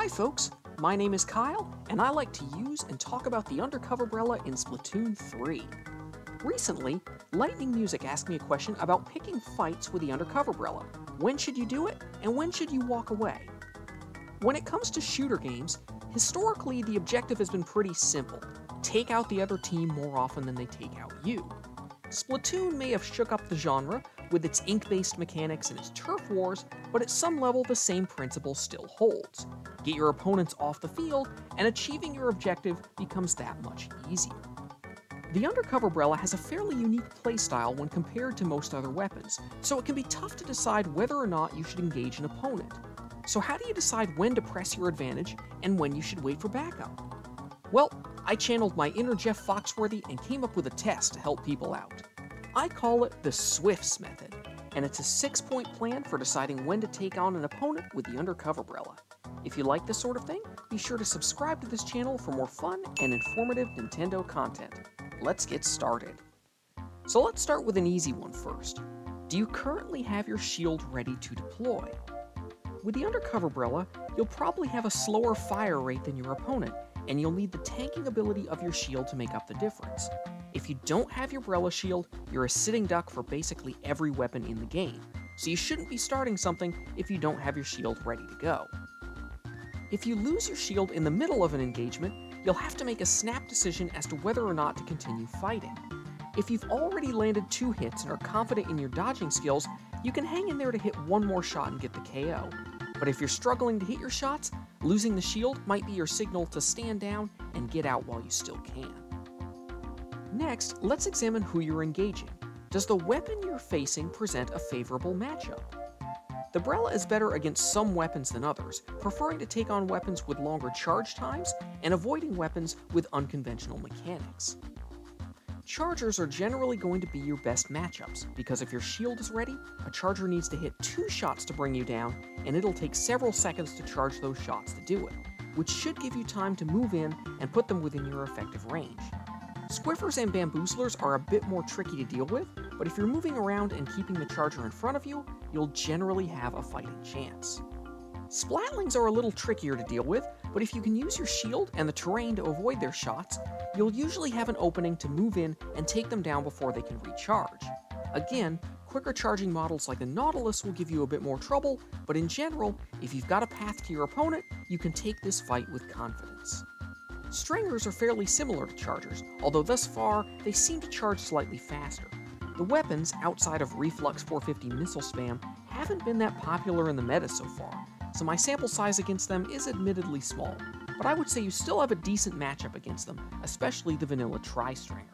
Hi folks, my name is Kyle, and I like to use and talk about the Undercover Brella in Splatoon 3. Recently, Lightning Music asked me a question about picking fights with the Undercover Brella. When should you do it, and when should you walk away? When it comes to shooter games, historically the objective has been pretty simple. Take out the other team more often than they take out you. Splatoon may have shook up the genre with its ink-based mechanics and its turf wars, but at some level the same principle still holds. Get your opponents off the field, and achieving your objective becomes that much easier. The Undercover Brella has a fairly unique playstyle when compared to most other weapons, so it can be tough to decide whether or not you should engage an opponent. So how do you decide when to press your advantage and when you should wait for backup? Well, I channeled my inner Jeff Foxworthy and came up with a test to help people out. I call it the Swifts method, and it's a six point plan for deciding when to take on an opponent with the Undercover Brella. If you like this sort of thing, be sure to subscribe to this channel for more fun and informative Nintendo content. Let's get started. So let's start with an easy one first. Do you currently have your shield ready to deploy? With the Undercover Brella, you'll probably have a slower fire rate than your opponent, and you'll need the tanking ability of your shield to make up the difference. If you don't have your Brella shield, you're a sitting duck for basically every weapon in the game, so you shouldn't be starting something if you don't have your shield ready to go. If you lose your shield in the middle of an engagement, you'll have to make a snap decision as to whether or not to continue fighting. If you've already landed two hits and are confident in your dodging skills, you can hang in there to hit one more shot and get the KO. But if you're struggling to hit your shots, losing the shield might be your signal to stand down and get out while you still can. Next, let's examine who you're engaging. Does the weapon you're facing present a favorable matchup? The Brella is better against some weapons than others, preferring to take on weapons with longer charge times and avoiding weapons with unconventional mechanics. Chargers are generally going to be your best matchups, because if your shield is ready, a charger needs to hit two shots to bring you down, and it'll take several seconds to charge those shots to do it, which should give you time to move in and put them within your effective range. Squiffers and bamboozlers are a bit more tricky to deal with, but if you're moving around and keeping the charger in front of you, you'll generally have a fighting chance. Splatlings are a little trickier to deal with, but if you can use your shield and the terrain to avoid their shots, you'll usually have an opening to move in and take them down before they can recharge. Again, quicker charging models like the Nautilus will give you a bit more trouble, but in general, if you've got a path to your opponent, you can take this fight with confidence. Stringers are fairly similar to chargers, although thus far, they seem to charge slightly faster. The weapons, outside of REEF-LUX 450 missile spam, haven't been that popular in the meta so far, so my sample size against them is admittedly small, but I would say you still have a decent matchup against them, especially the vanilla Tri-Stringer.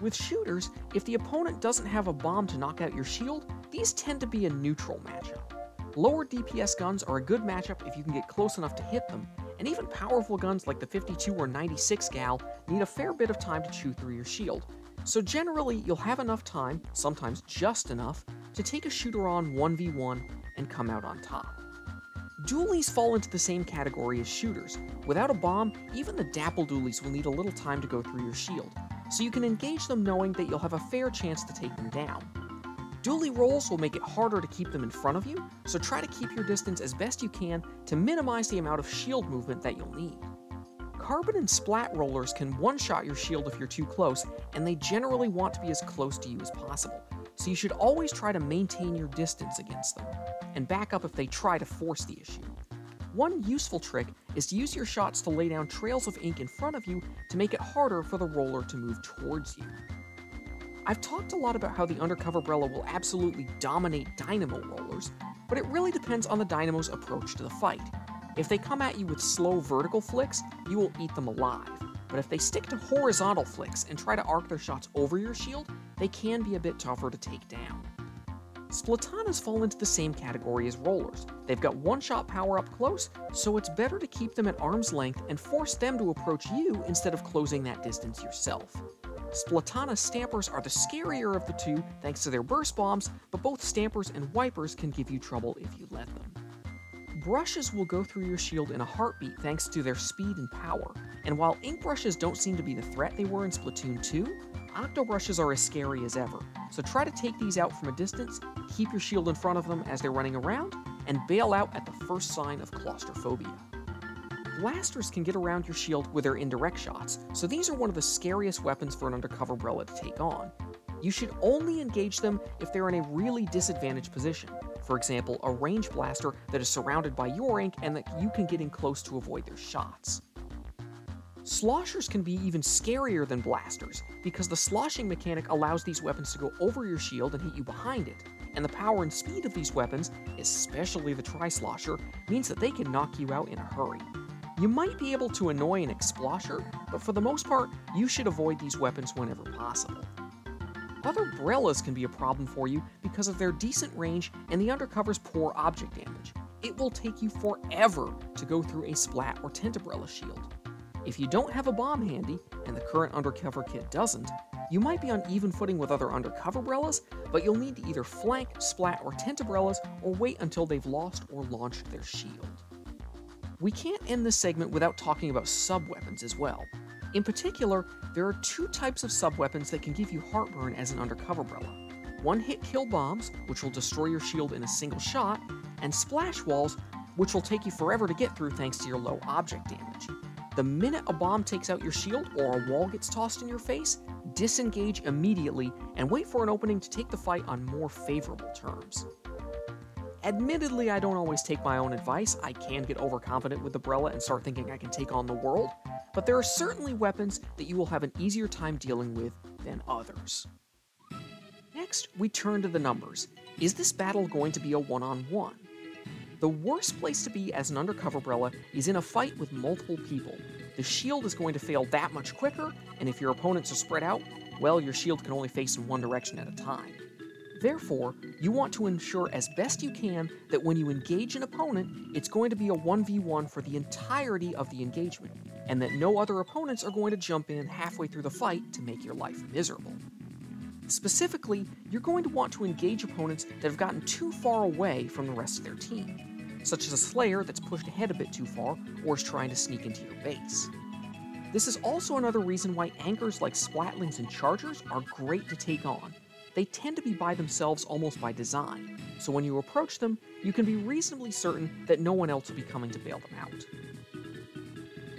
With shooters, if the opponent doesn't have a bomb to knock out your shield, these tend to be a neutral matchup. Lower DPS guns are a good matchup if you can get close enough to hit them, and even powerful guns like the 52 or 96 gal need a fair bit of time to chew through your shield. So generally, you'll have enough time, sometimes just enough, to take a shooter on 1v1 and come out on top. Dualies fall into the same category as shooters. Without a bomb, even the dapple dualies will need a little time to go through your shield, so you can engage them knowing that you'll have a fair chance to take them down. Dualie rolls will make it harder to keep them in front of you, so try to keep your distance as best you can to minimize the amount of shield movement that you'll need. Carbon and splat rollers can one-shot your shield if you're too close, and they generally want to be as close to you as possible, so you should always try to maintain your distance against them, and back up if they try to force the issue. One useful trick is to use your shots to lay down trails of ink in front of you to make it harder for the roller to move towards you. I've talked a lot about how the Undercover Brella will absolutely dominate Dynamo rollers, but it really depends on the Dynamo's approach to the fight. If they come at you with slow vertical flicks, you will eat them alive, but if they stick to horizontal flicks and try to arc their shots over your shield, they can be a bit tougher to take down. Splatanas fall into the same category as rollers. They've got one-shot power up close, so it's better to keep them at arm's length and force them to approach you instead of closing that distance yourself. Splatana Stampers are the scarier of the two thanks to their burst bombs, but both Stampers and Wipers can give you trouble if you let them. Brushes will go through your shield in a heartbeat thanks to their speed and power, and while ink brushes don't seem to be the threat they were in Splatoon 2, octo brushes are as scary as ever, so try to take these out from a distance, keep your shield in front of them as they're running around, and bail out at the first sign of claustrophobia. Blasters can get around your shield with their indirect shots, so these are one of the scariest weapons for an undercover Brella to take on. You should only engage them if they're in a really disadvantaged position. For example, a range blaster that is surrounded by your ink and that you can get in close to avoid their shots. Sloshers can be even scarier than blasters, because the sloshing mechanic allows these weapons to go over your shield and hit you behind it, and the power and speed of these weapons, especially the Tri-Slosher, means that they can knock you out in a hurry. You might be able to annoy an Explosher, but for the most part, you should avoid these weapons whenever possible. Other Brellas can be a problem for you because of their decent range and the undercover's poor object damage. It will take you forever to go through a Splat or Tentabrella shield. If you don't have a bomb handy, and the current undercover kit doesn't, you might be on even footing with other undercover brellas, but you'll need to either flank, splat, or tentabrellas, or wait until they've lost or launched their shield. We can't end this segment without talking about sub-weapons as well. In particular, there are two types of sub-weapons that can give you heartburn as an undercover brella. One-hit kill bombs, which will destroy your shield in a single shot, and splash walls, which will take you forever to get through thanks to your low object damage. The minute a bomb takes out your shield or a wall gets tossed in your face, disengage immediately and wait for an opening to take the fight on more favorable terms. Admittedly, I don't always take my own advice. I can get overconfident with the Brella and start thinking I can take on the world, but there are certainly weapons that you will have an easier time dealing with than others. Next, we turn to the numbers. Is this battle going to be a one on one? The worst place to be as an undercover Brella is in a fight with multiple people. The shield is going to fail that much quicker, and if your opponents are spread out, well, your shield can only face in one direction at a time. Therefore, you want to ensure as best you can that when you engage an opponent, it's going to be a 1v1 for the entirety of the engagement, and that no other opponents are going to jump in halfway through the fight to make your life miserable. Specifically, you're going to want to engage opponents that have gotten too far away from the rest of their team such as a Slayer that's pushed ahead a bit too far or is trying to sneak into your base. This is also another reason why anchors like Splatlings and Chargers are great to take on. They tend to be by themselves almost by design, so when you approach them, you can be reasonably certain that no one else will be coming to bail them out.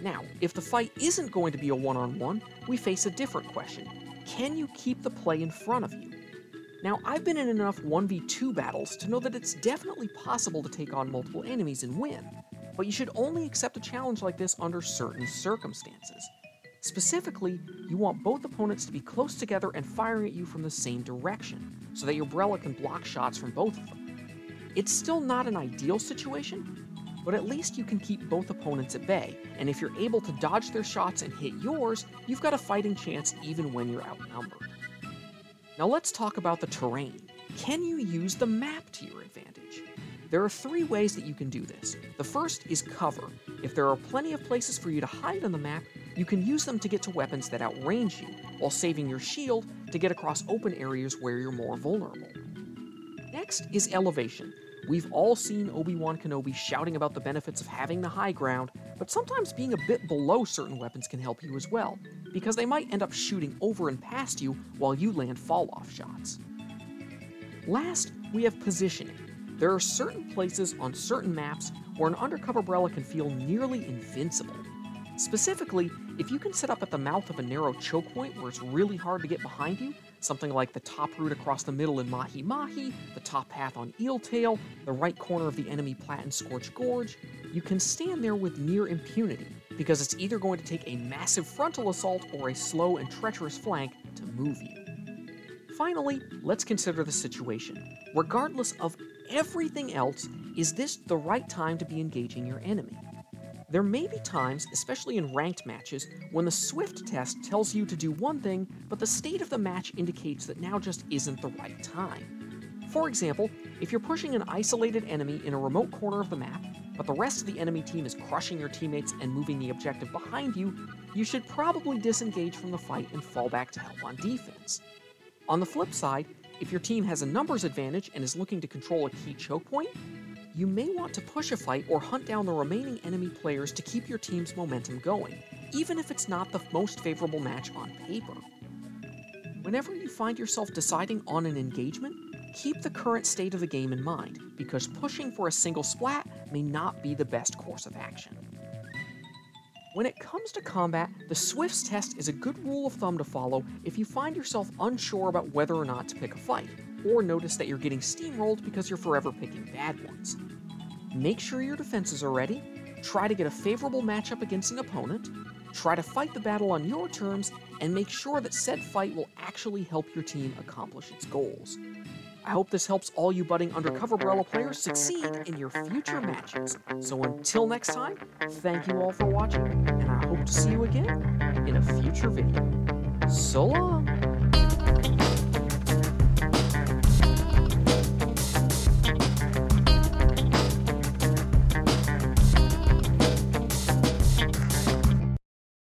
Now, if the fight isn't going to be a one on one, we face a different question. Can you keep the play in front of you? Now, I've been in enough 1v2 battles to know that it's definitely possible to take on multiple enemies and win, but you should only accept a challenge like this under certain circumstances. Specifically, you want both opponents to be close together and firing at you from the same direction, so that your Brella can block shots from both of them. It's still not an ideal situation, but at least you can keep both opponents at bay, and if you're able to dodge their shots and hit yours, you've got a fighting chance even when you're outnumbered. Now let's talk about the terrain. Can you use the map to your advantage? There are three ways that you can do this. The first is cover. If there are plenty of places for you to hide on the map, you can use them to get to weapons that outrange you, while saving your shield to get across open areas where you're more vulnerable. Next is elevation. We've all seen Obi-Wan Kenobi shouting about the benefits of having the high ground, but sometimes being a bit below certain weapons can help you as well, because they might end up shooting over and past you while you land fall-off shots. Last, we have positioning. There are certain places on certain maps where an undercover Brella can feel nearly invincible. Specifically, if you can set up at the mouth of a narrow choke point where it's really hard to get behind you, something like the top route across the middle in Mahi Mahi, the top path on Eel Tail, the right corner of the enemy plat in Scorch Gorge, you can stand there with near impunity, because it's either going to take a massive frontal assault or a slow and treacherous flank to move you. Finally, let's consider the situation. Regardless of everything else, is this the right time to be engaging your enemy? There may be times, especially in ranked matches, when the Swift test tells you to do one thing, but the state of the match indicates that now just isn't the right time. For example, if you're pushing an isolated enemy in a remote corner of the map, but the rest of the enemy team is crushing your teammates and moving the objective behind you, you should probably disengage from the fight and fall back to help on defense. On the flip side, if your team has a numbers advantage and is looking to control a key choke point, you may want to push a fight or hunt down the remaining enemy players to keep your team's momentum going, even if it's not the most favorable match on paper. Whenever you find yourself deciding on an engagement, keep the current state of the game in mind, because pushing for a single splat may not be the best course of action. When it comes to combat, the Swift's test is a good rule of thumb to follow if you find yourself unsure about whether or not to pick a fight, or notice that you're getting steamrolled because you're forever picking bad ones. Make sure your defenses are ready, try to get a favorable matchup against an opponent, try to fight the battle on your terms, and make sure that said fight will actually help your team accomplish its goals. I hope this helps all you budding Undercoverbrella players succeed in your future matches. So until next time, thank you all for watching, and I hope to see you again in a future video. So long!